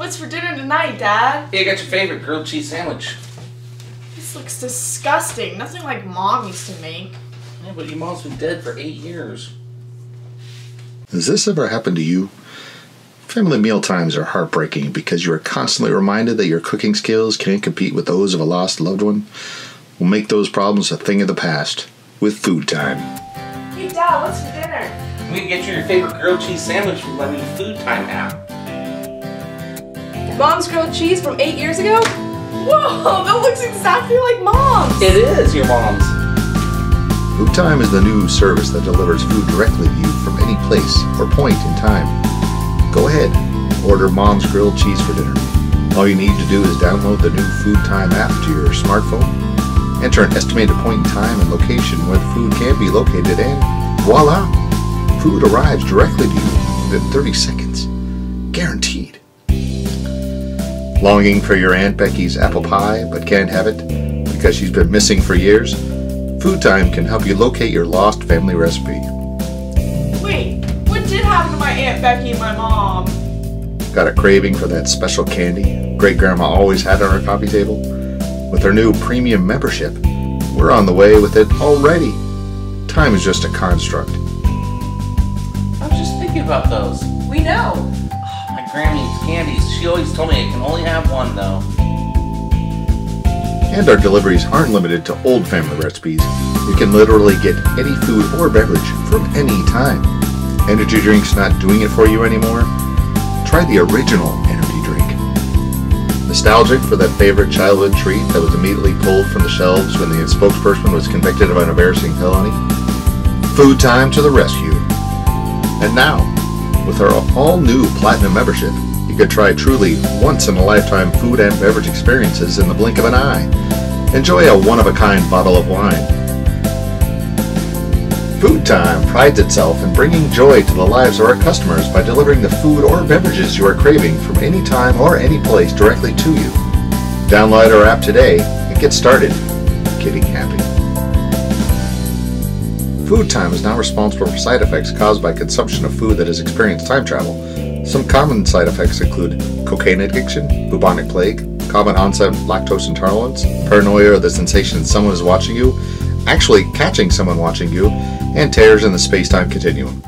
What's for dinner tonight, Dad? Hey, I got your favorite grilled cheese sandwich. This looks disgusting. Nothing like Mom used to make. Yeah, but your mom's been dead for eight years. Has this ever happened to you? Family meal times are heartbreaking because you are constantly reminded that your cooking skills can't compete with those of a lost loved one. We'll make those problems a thing of the past with Food Thyme. Hey, Dad, what's for dinner? We can get you your favorite grilled cheese sandwich from my new Food Thyme app. Mom's grilled cheese from eight years ago? Whoa, that looks exactly like Mom's. It is your mom's. Food Thyme is the new service that delivers food directly to you from any place or point in time. Go ahead, order Mom's Grilled Cheese for dinner. All you need to do is download the new Food Thyme app to your smartphone, enter an estimated point in time and location where the food can be located, and voila! Food arrives directly to you within 30 seconds. Guaranteed. Longing for your Aunt Becky's apple pie but can't have it because she's been missing for years? Food Thyme can help you locate your lost family recipe. Wait, what did happen to my Aunt Becky and my mom? Got a craving for that special candy great grandma always had on her coffee table? With her new premium membership, we're on the way with it already. Time is just a construct. I was just thinking about those. We know. My Grammy's candies. She always told me I can only have one though. And our deliveries aren't limited to old family recipes. You can literally get any food or beverage from any time. Energy drinks not doing it for you anymore? Try the original energy drink. Nostalgic for that favorite childhood treat that was immediately pulled from the shelves when the spokesperson was convicted of an embarrassing felony? Food Thyme to the rescue. And now, with our all-new Platinum membership, you could try truly once-in-a-lifetime food and beverage experiences in the blink of an eye. Enjoy a one-of-a-kind bottle of wine. Food Thyme prides itself in bringing joy to the lives of our customers by delivering the food or beverages you are craving from any time or any place directly to you. Download our app today and get started getting happy. Food Thyme is not responsible for side effects caused by consumption of food that has experienced time travel. Some common side effects include cocaine addiction, bubonic plague, common onset lactose intolerance, paranoia or the sensation someone is watching you, actually catching someone watching you, and tears in the space-time continuum.